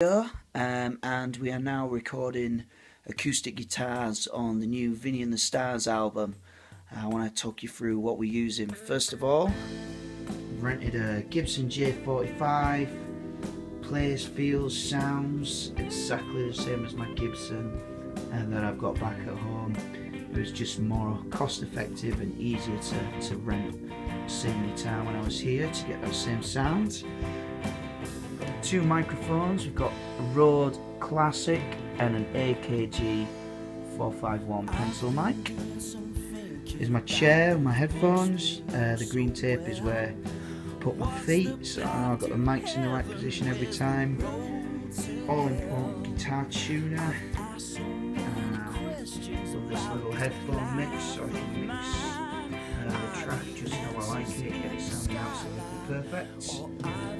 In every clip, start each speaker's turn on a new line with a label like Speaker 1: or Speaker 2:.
Speaker 1: um, and we are now recording acoustic guitars on the new Vinnie and the Stars album. I want to talk you through what we're using. First of all, I've rented a Gibson J45, plays, feels, sounds exactly the same as my Gibson and that I've got back at home. It was just more cost effective and easier to, to rent the same guitar when I was here to get those same sounds two microphones. We've got a Rode Classic and an AKG 451 pencil mic. Here's my chair, my headphones. Uh, the green tape is where I put my feet, so I've got the mics in the right position every time. All important guitar tuner. Uh, this little headphone mix, so I can mix uh, the track just how I like it, get it sounding absolutely perfect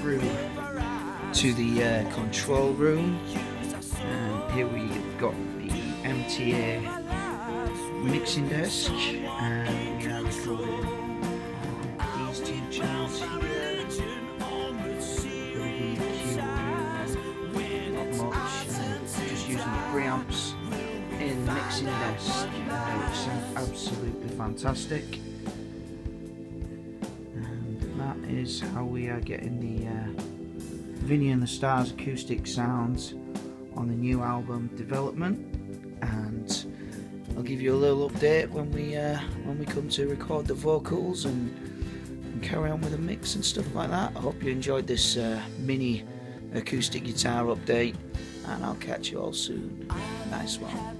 Speaker 1: through to the uh, control room. And here we've got the MTA mixing desk. And we are recording these two channels here. Just using the preamps in the mixing desk. Uh, which sound absolutely fantastic that is how we are getting the uh, Vinnie and the Stars acoustic sounds on the new album development and I'll give you a little update when we uh, when we come to record the vocals and, and, carry on with the mix and stuff like that. I hope you enjoyed this uh, mini acoustic guitar update and I'll catch you all soon. Nice one.